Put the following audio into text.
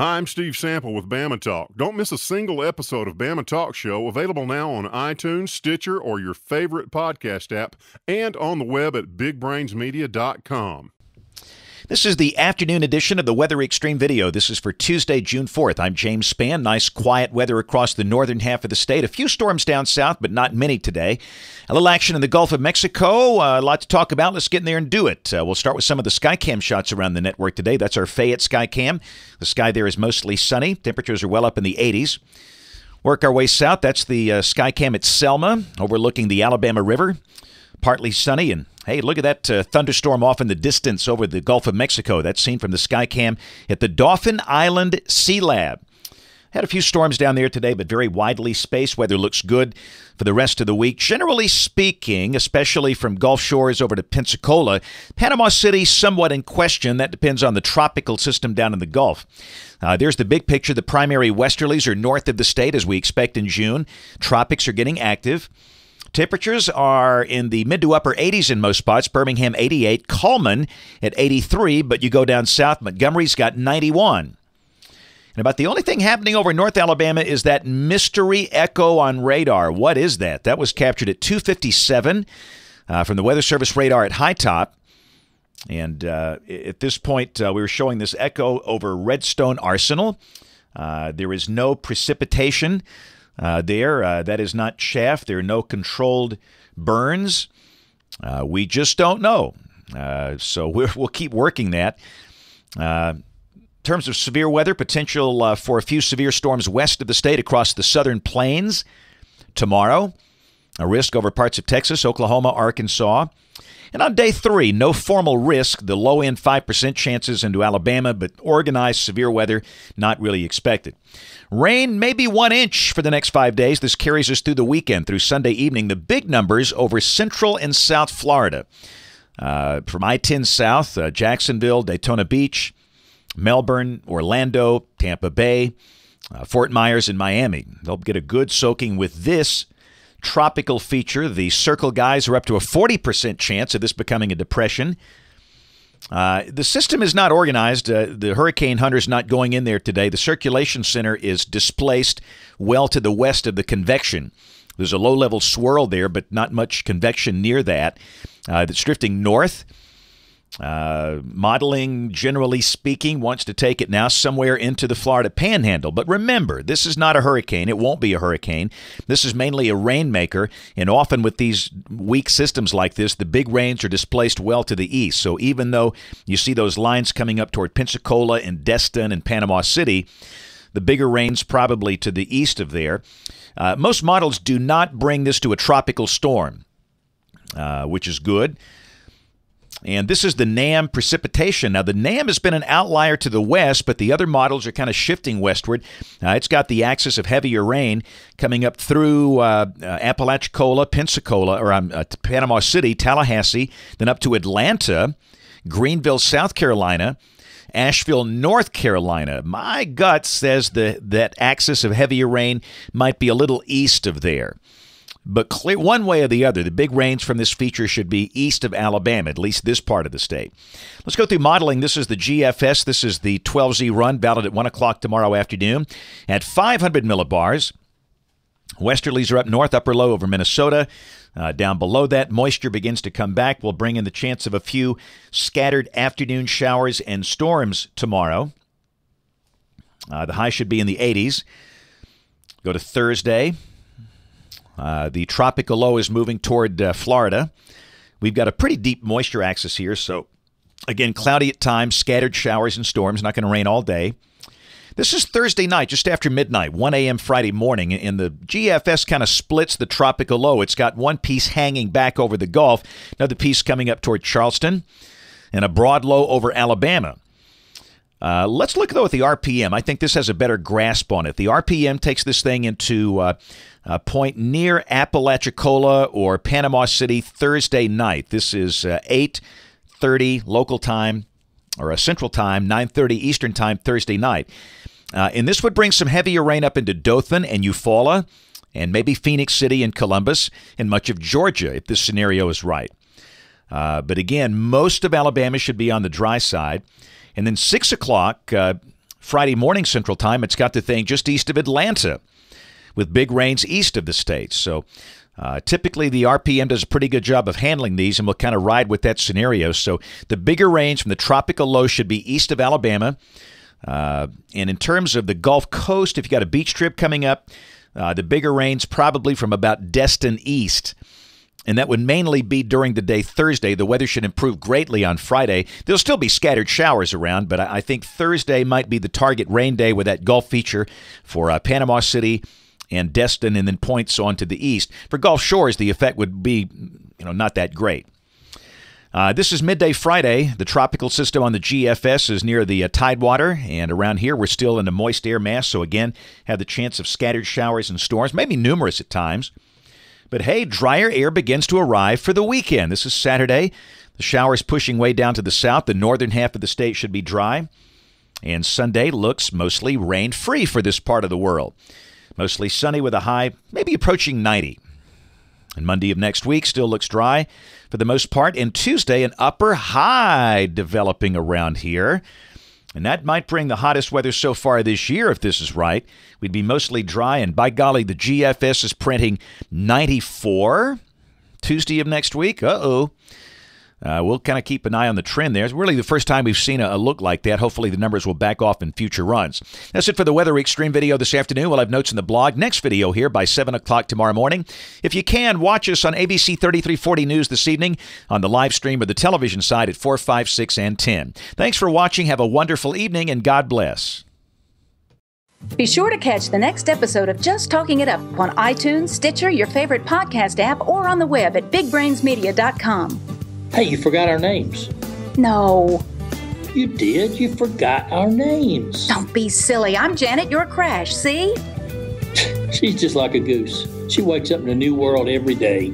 Hi, I'm Steve Sample with Bama Talk. Don't miss a single episode of Bama Talk Show available now on iTunes, Stitcher, or your favorite podcast app, and on the web at bigbrainsmedia.com. This is the afternoon edition of the Weather Xtreme video. This is for Tuesday, June 4th. I'm James Spann. Nice quiet weather across the northern half of the state. A few storms down south, but not many today. A little action in the Gulf of Mexico. Uh, a lot to talk about. Let's get in there and do it. Uh, we'll start with some of the Skycam shots around the network today. That's our Fayette Skycam. The sky there is mostly sunny. Temperatures are well up in the 80s. Work our way south. That's the uh, Skycam at Selma, overlooking the Alabama River. Partly sunny and Hey, look at that uh, thunderstorm off in the distance over the Gulf of Mexico. That's seen from the Skycam at the Dauphin Island Sea Lab. Had a few storms down there today, but very widely spaced. Weather looks good for the rest of the week. Generally speaking, especially from Gulf Shores over to Pensacola, Panama City somewhat in question. That depends on the tropical system down in the Gulf. Uh, there's the big picture. The primary westerlies are north of the state, as we expect in June. Tropics are getting active. Temperatures are in the mid to upper 80s in most spots. Birmingham 88, Cullman at 83, but you go down south, Montgomery's got 91. And about the only thing happening over North Alabama is that mystery echo on radar. What is that? That was captured at 257 uh, from the Weather Service radar at Hytop. And uh, at this point, uh, we were showing this echo over Redstone Arsenal. Uh, there is no precipitation uh, there. Uh, that is not chaff. There are no controlled burns. Uh, we just don't know. Uh, so we will keep working that. Uh, in terms of severe weather, potential uh, for a few severe storms west of the state across the southern plains tomorrow. A risk over parts of Texas, Oklahoma, Arkansas. And on day three, no formal risk, the low end 5% chances into Alabama, but organized severe weather not really expected. Rain maybe one inch for the next five days. This carries us through the weekend, through Sunday evening. The big numbers over central and south Florida. Uh, from I 10 south, uh, Jacksonville, Daytona Beach, Melbourne, Orlando, Tampa Bay, uh, Fort Myers, and Miami. They'll get a good soaking with this tropical feature. The Circle guys are up to a 40% chance of this becoming a depression. Uh, the system is not organized. Uh, the hurricane hunter's not going in there today. The circulation center is displaced well to the west of the convection. There's a low level swirl there, but not much convection near that. Uh, that's drifting north. Uh, modeling, generally speaking, wants to take it now somewhere into the Florida panhandle. But remember, this is not a hurricane. It won't be a hurricane. This is mainly a rainmaker. And often with these weak systems like this, the big rains are displaced well to the east. So even though you see those lines coming up toward Pensacola and Destin and Panama City, the bigger rains probably to the east of there. Uh, most models do not bring this to a tropical storm, uh, which is good. And this is the NAM precipitation. Now, the NAM has been an outlier to the west, but the other models are kind of shifting westward. Uh, it's got the axis of heavier rain coming up through uh, uh, Apalachicola, Pensacola, or um, uh, Panama City, Tallahassee, then up to Atlanta, Greenville, South Carolina. Asheville, North Carolina. My gut says the, that axis of heavier rain might be a little east of there. But clear one way or the other, the big rains from this feature should be east of Alabama, at least this part of the state. Let's go through modeling. This is the GFS. This is the 12Z run, valid at 1 o'clock tomorrow afternoon at 500 millibars. Westerlies are up north, upper low over Minnesota. Uh, down below that, moisture begins to come back. We'll bring in the chance of a few scattered afternoon showers and storms tomorrow. Uh, the high should be in the 80s. Go to Thursday. Uh, the tropical low is moving toward uh, Florida. We've got a pretty deep moisture axis here, so again, cloudy at times, scattered showers and storms, not going to rain all day. This is Thursday night, just after midnight, 1 a.m. Friday morning, and the GFS kind of splits the tropical low. It's got one piece hanging back over the Gulf, another piece coming up toward Charleston, and a broad low over Alabama. Uh, let's look, though, at the RPM. I think this has a better grasp on it. The RPM takes this thing into uh, a point near Apalachicola or Panama City Thursday night. This is uh, 8.30 local time or a central time, 9.30 Eastern time Thursday night. Uh, and this would bring some heavier rain up into Dothan and Eufaula and maybe Phenix City and Columbus and much of Georgia if this scenario is right. Uh, but again, most of Alabama should be on the dry side. And then 6 o'clock, uh, Friday morning Central Time, it's got the thing just east of Atlanta with big rains east of the state. So uh, typically, the RPM does a pretty good job of handling these, and we'll kind of ride with that scenario. So the bigger range from the tropical low should be east of Alabama. Uh, and in terms of the Gulf Coast, if you got a beach trip coming up, uh, the bigger rains probably from about Destin east. And that would mainly be during the day Thursday. The weather should improve greatly on Friday. There'll still be scattered showers around, but I think Thursday might be the target rain day with that Gulf feature for uh, Panama City and Destin, and then points on to the east. For Gulf Shores, the effect would be, you know, not that great. Uh, this is midday Friday. The tropical system on the GFS is near the uh, tidewater, and around here we're still in a moist air mass, so again, have the chance of scattered showers and storms, maybe numerous at times. But hey, drier air begins to arrive for the weekend. This is Saturday. The showers pushing way down to the south. The northern half of the state should be dry. And Sunday looks mostly rain free for this part of the world. Mostly sunny with a high maybe approaching 90. And Monday of next week still looks dry for the most part. And Tuesday, an upper high developing around here. And that might bring the hottest weather so far this year if this is right. We'd be mostly dry, and by golly, the GFS is printing 94 Tuesday of next week. Uh oh. Uh, we'll kind of keep an eye on the trend there. It's really the first time we've seen a, a, look like that. Hopefully, the numbers will back off in future runs. That's it for the Weather Xtreme video this afternoon. We'll have notes in the blog. Next video here by 7 o'clock tomorrow morning. If you can, watch us on ABC 3340 News this evening on the live stream or the television side at 4, 5, 6, and 10. Thanks for watching. Have a wonderful evening, and God bless. Be sure to catch the next episode of Just Talking It Up on iTunes, Stitcher, your favorite podcast app, or on the web at bigbrainsmedia.com. Hey, you forgot our names. No. You did. You forgot our names. Don't be silly. I'm Janet, your crash, see? She's just like a goose. She wakes up in a new world every day.